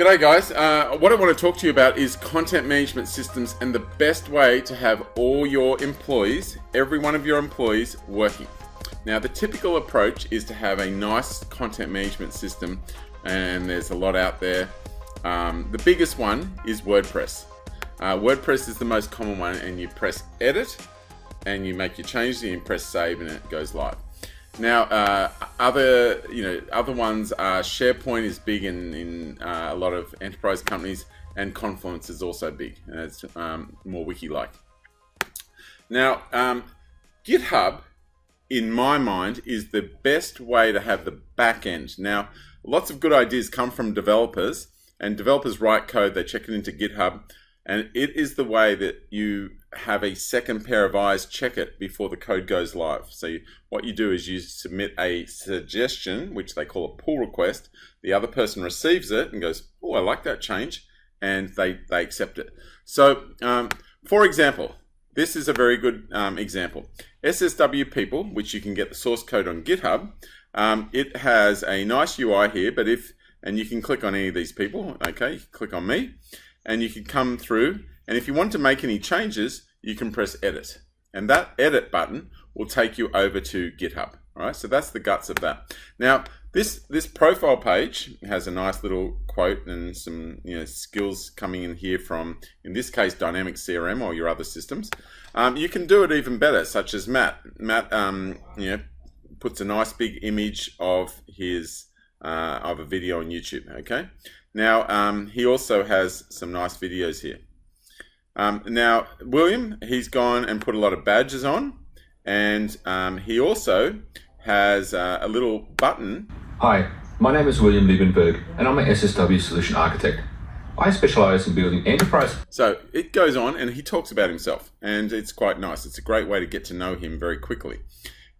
G'day guys, uh, what I want to talk to you about is content management systems and the best way to have all your employees, every one of your employees working. Now the typical approach is to have a nice content management system and there's a lot out there. Um, the biggest one is WordPress. Uh, WordPress is the most common one and you press edit and you make your changes and you press save and it goes live. Now, uh, other you know other ones are SharePoint is big in in uh, a lot of enterprise companies, and Confluence is also big. And it's um, more wiki-like. Now, um, GitHub, in my mind, is the best way to have the back end. Now, lots of good ideas come from developers, and developers write code. They check it into GitHub, and it is the way that you have a second pair of eyes check it before the code goes live. So you, what you do is you submit a suggestion, which they call a pull request. The other person receives it and goes, oh, I like that change, and they, they accept it. So um, for example, this is a very good um, example. SSW people, which you can get the source code on GitHub, um, it has a nice UI here, but if, and you can click on any of these people, okay, click on me, and you can come through and if you want to make any changes, you can press edit. And that edit button will take you over to GitHub. All right, so that's the guts of that. Now, this this profile page has a nice little quote and some you know skills coming in here from, in this case, Dynamics CRM or your other systems. Um, you can do it even better, such as Matt. Matt, um, you know, puts a nice big image of his uh, of a video on YouTube. Okay. Now um, he also has some nice videos here. Um, now, William, he's gone and put a lot of badges on, and um, he also has uh, a little button. Hi, my name is William Liebenberg, and I'm an SSW solution architect. I specialize in building enterprise. So it goes on, and he talks about himself, and it's quite nice. It's a great way to get to know him very quickly.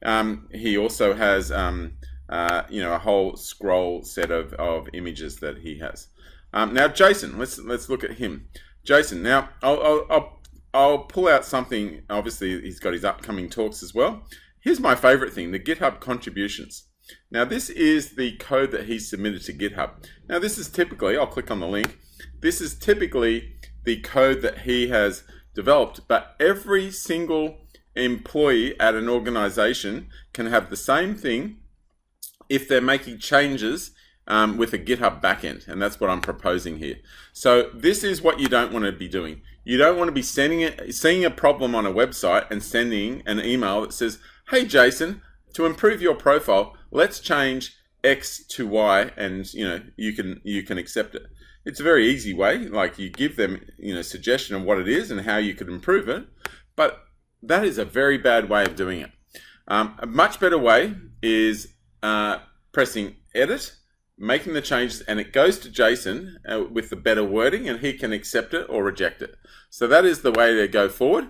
Um, he also has, um, uh, you know, a whole scroll set of, of images that he has. Um, now, Jason, let's let's look at him. Jason, now I'll, I'll, I'll, I'll pull out something. Obviously, he's got his upcoming talks as well. Here's my favorite thing, the GitHub contributions. Now, this is the code that he's submitted to GitHub. Now, this is typically, I'll click on the link, this is typically the code that he has developed, but every single employee at an organization can have the same thing if they're making changes um, with a GitHub backend, and that's what I'm proposing here. So this is what you don't want to be doing. You don't want to be sending it, seeing a problem on a website and sending an email that says, "Hey Jason, to improve your profile, let's change X to Y," and you know you can you can accept it. It's a very easy way. Like you give them you know suggestion of what it is and how you could improve it, but that is a very bad way of doing it. Um, a much better way is uh, pressing edit making the changes and it goes to Jason uh, with the better wording and he can accept it or reject it. So that is the way to go forward.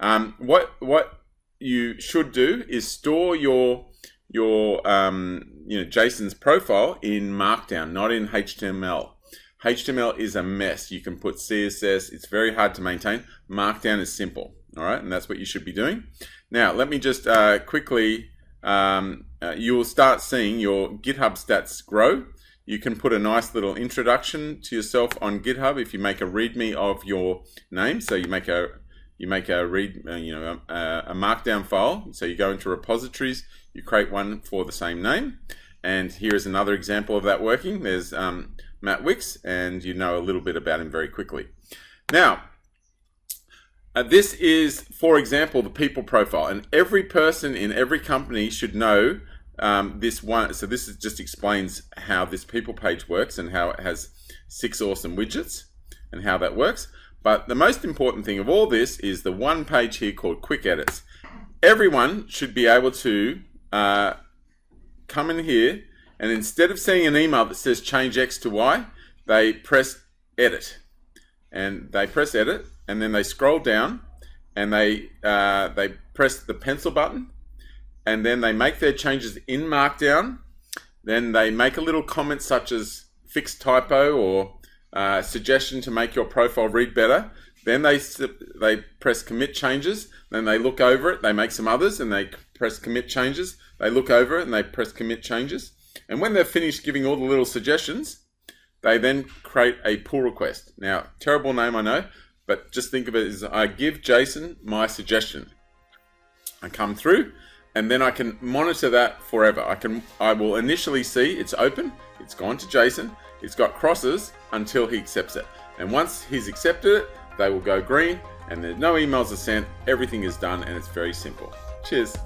Um, what what you should do is store your your um, you know Jason's profile in Markdown, not in HTML. HTML is a mess. You can put CSS. It's very hard to maintain. Markdown is simple. All right, and that's what you should be doing. Now, let me just uh, quickly um, uh, you will start seeing your GitHub stats grow. You can put a nice little introduction to yourself on GitHub if you make a README of your name. So you make a you make a read uh, you know a, a markdown file. So you go into repositories, you create one for the same name, and here is another example of that working. There's um, Matt Wicks, and you know a little bit about him very quickly. Now, uh, this is, for example, the people profile, and every person in every company should know um, this one. So this is, just explains how this people page works and how it has six awesome widgets and how that works. But the most important thing of all this is the one page here called Quick Edits. Everyone should be able to uh, come in here and instead of seeing an email that says change X to Y, they press Edit. And they press Edit and then they scroll down and they uh, they press the pencil button and then they make their changes in Markdown. Then they make a little comment such as fix typo or uh, suggestion to make your profile read better. Then they they press commit changes. Then they look over it. They make some others and they press commit changes. They look over it and they press commit changes. And when they're finished giving all the little suggestions, They then create a pull request. Now, terrible name, I know, but just think of it as I give Jason my suggestion. I come through, and then I can monitor that forever. I can, I will initially see it's open, it's gone to Jason, it's got crosses until he accepts it. And once he's accepted it, they will go green, and there's no emails are sent. Everything is done, and it's very simple. Cheers.